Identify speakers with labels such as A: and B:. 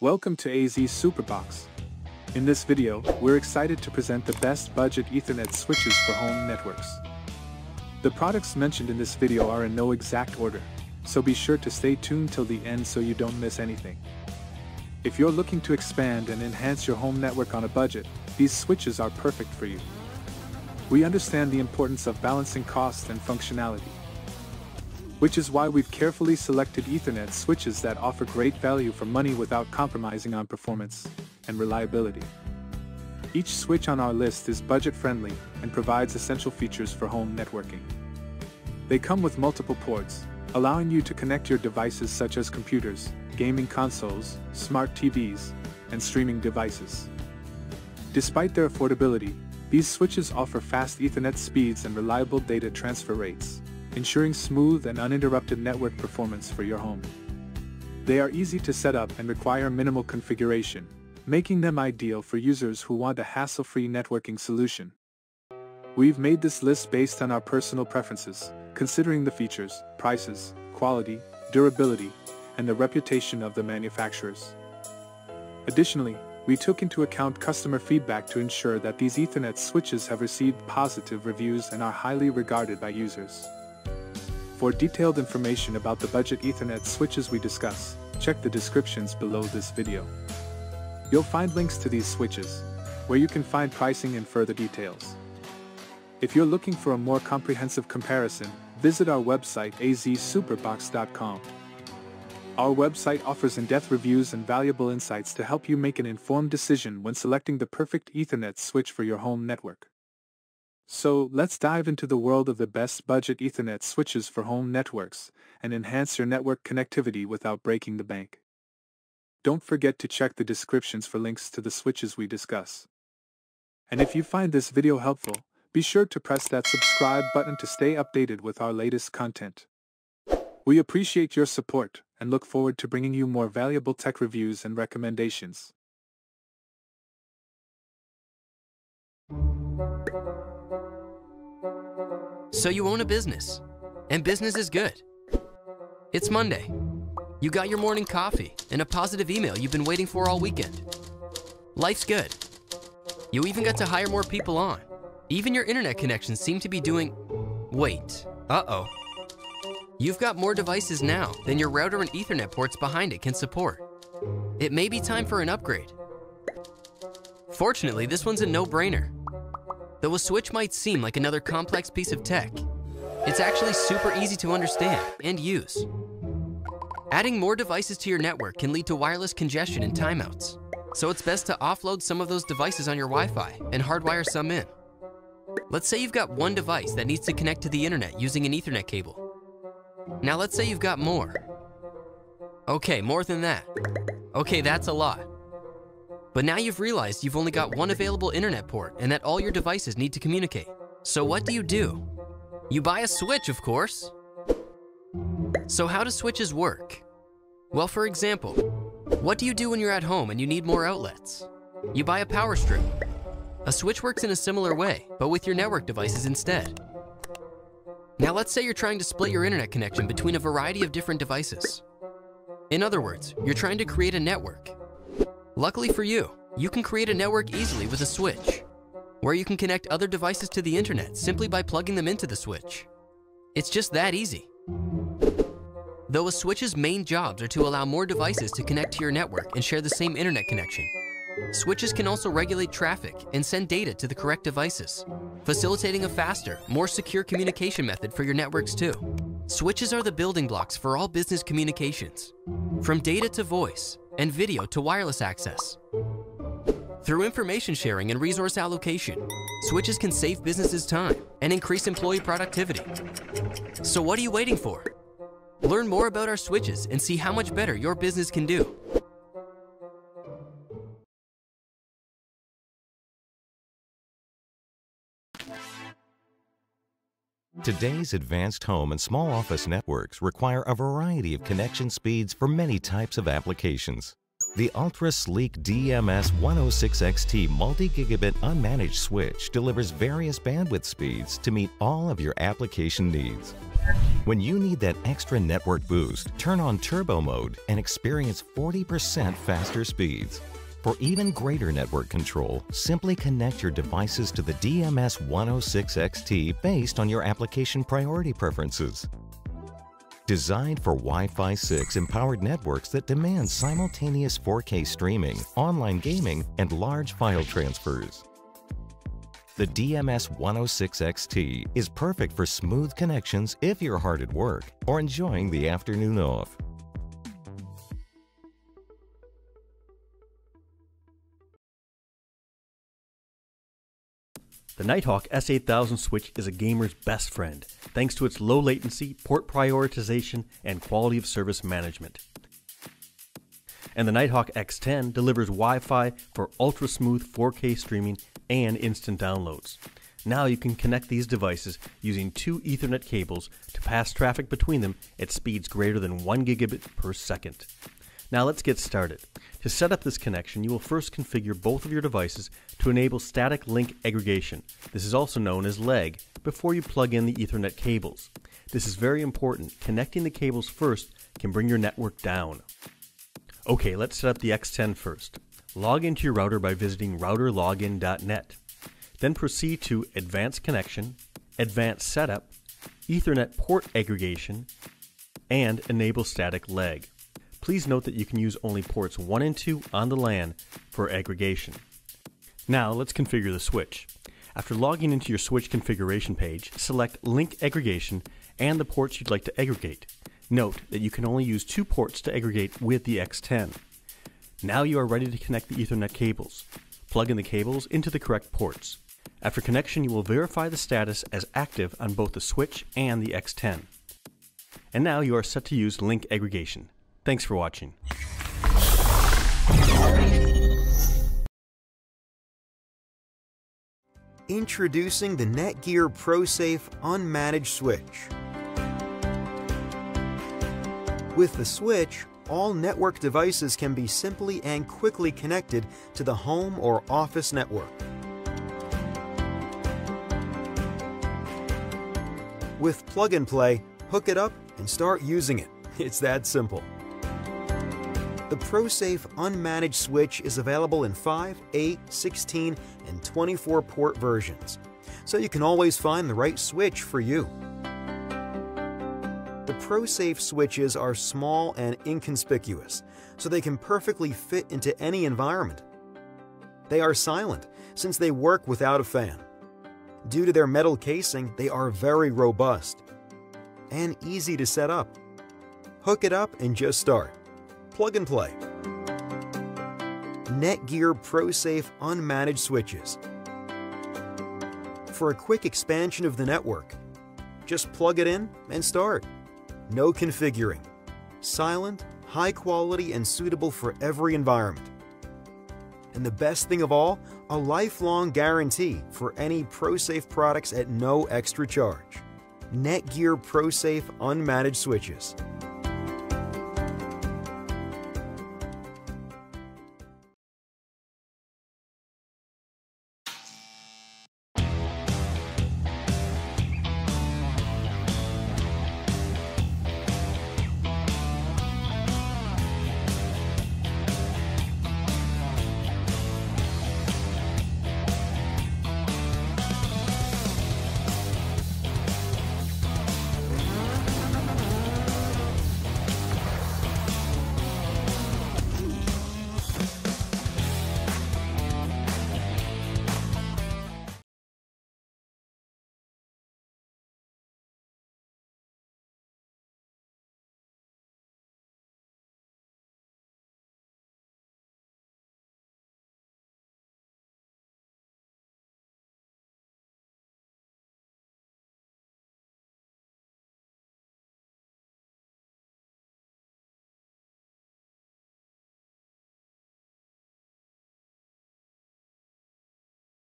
A: Welcome to AZ Superbox. In this video, we're excited to present the best budget Ethernet switches for home networks. The products mentioned in this video are in no exact order, so be sure to stay tuned till the end so you don't miss anything. If you're looking to expand and enhance your home network on a budget, these switches are perfect for you. We understand the importance of balancing cost and functionality, which is why we've carefully selected Ethernet switches that offer great value for money without compromising on performance and reliability. Each switch on our list is budget-friendly and provides essential features for home networking. They come with multiple ports, allowing you to connect your devices such as computers, gaming consoles, smart TVs, and streaming devices. Despite their affordability, these switches offer fast Ethernet speeds and reliable data transfer rates, ensuring smooth and uninterrupted network performance for your home. They are easy to set up and require minimal configuration, making them ideal for users who want a hassle-free networking solution. We've made this list based on our personal preferences, considering the features, prices, quality, durability, and the reputation of the manufacturers. Additionally, we took into account customer feedback to ensure that these Ethernet switches have received positive reviews and are highly regarded by users. For detailed information about the budget Ethernet switches we discuss, check the descriptions below this video. You'll find links to these switches, where you can find pricing and further details. If you're looking for a more comprehensive comparison, visit our website azsuperbox.com. Our website offers in-depth reviews and valuable insights to help you make an informed decision when selecting the perfect Ethernet switch for your home network. So, let's dive into the world of the best budget Ethernet switches for home networks and enhance your network connectivity without breaking the bank. Don't forget to check the descriptions for links to the switches we discuss. And if you find this video helpful, be sure to press that subscribe button to stay updated with our latest content. We appreciate your support and look forward to bringing you more valuable tech reviews and recommendations.
B: So you own a business, and business is good. It's Monday. You got your morning coffee and a positive email you've been waiting for all weekend. Life's good. You even got to hire more people on. Even your internet connections seem to be doing... Wait, uh-oh. You've got more devices now than your router and ethernet ports behind it can support. It may be time for an upgrade. Fortunately, this one's a no-brainer. Though a switch might seem like another complex piece of tech, it's actually super easy to understand and use. Adding more devices to your network can lead to wireless congestion and timeouts, so it's best to offload some of those devices on your Wi-Fi and hardwire some in. Let's say you've got one device that needs to connect to the internet using an Ethernet cable. Now let's say you've got more. Okay, more than that. Okay, that's a lot. But now you've realized you've only got one available internet port and that all your devices need to communicate. So what do you do? You buy a switch, of course. So how do switches work? Well, for example, what do you do when you're at home and you need more outlets? You buy a power strip. A switch works in a similar way, but with your network devices instead. Now let's say you're trying to split your internet connection between a variety of different devices. In other words, you're trying to create a network. Luckily for you, you can create a network easily with a switch, where you can connect other devices to the internet simply by plugging them into the switch. It's just that easy. Though a switch's main jobs are to allow more devices to connect to your network and share the same internet connection, switches can also regulate traffic and send data to the correct devices, facilitating a faster, more secure communication method for your networks too. Switches are the building blocks for all business communications, from data to voice, and video to wireless access. Through information sharing and resource allocation, switches can save businesses time and increase employee productivity. So what are you waiting for? Learn more about our switches and see how much better your business can do.
C: Today's advanced home and small office networks require a variety of connection speeds for many types of applications. The ultra-sleek DMS106XT multi-gigabit unmanaged switch delivers various bandwidth speeds to meet all of your application needs. When you need that extra network boost, turn on turbo mode and experience 40% faster speeds. For even greater network control, simply connect your devices to the DMS 106XT based on your application priority preferences. Designed for Wi-Fi 6 empowered networks that demand simultaneous 4K streaming, online gaming, and large file transfers. The DMS 106XT is perfect for smooth connections if you're hard at work or enjoying the afternoon off.
D: The Nighthawk S8000 switch is a gamer's best friend, thanks to its low latency, port prioritization, and quality of service management. And the Nighthawk X10 delivers Wi Fi for ultra smooth 4K streaming and instant downloads. Now you can connect these devices using two Ethernet cables to pass traffic between them at speeds greater than 1 gigabit per second. Now let's get started. To set up this connection, you will first configure both of your devices to enable static link aggregation. This is also known as LAG, before you plug in the Ethernet cables. This is very important. Connecting the cables first can bring your network down. Okay, let's set up the X10 first. Log into your router by visiting routerlogin.net. Then proceed to Advanced Connection, Advanced Setup, Ethernet Port Aggregation, and Enable Static Lag. Please note that you can use only ports 1 and 2 on the LAN for aggregation. Now let's configure the switch. After logging into your switch configuration page, select Link Aggregation and the ports you'd like to aggregate. Note that you can only use two ports to aggregate with the X10. Now you are ready to connect the Ethernet cables. Plug in the cables into the correct ports. After connection, you will verify the status as active on both the switch and the X10. And now you are set to use link aggregation. Thanks for watching.
E: Introducing the Netgear ProSafe Unmanaged Switch. With the switch, all network devices can be simply and quickly connected to the home or office network. With plug and play, hook it up and start using it. It's that simple. The ProSafe unmanaged switch is available in 5, 8, 16, and 24 port versions, so you can always find the right switch for you. The ProSafe switches are small and inconspicuous, so they can perfectly fit into any environment. They are silent, since they work without a fan. Due to their metal casing, they are very robust and easy to set up. Hook it up and just start. Plug and play. Netgear ProSafe unmanaged switches. For a quick expansion of the network, just plug it in and start. No configuring. Silent, high quality, and suitable for every environment. And the best thing of all, a lifelong guarantee for any ProSafe products at no extra charge. Netgear ProSafe Unmanaged Switches.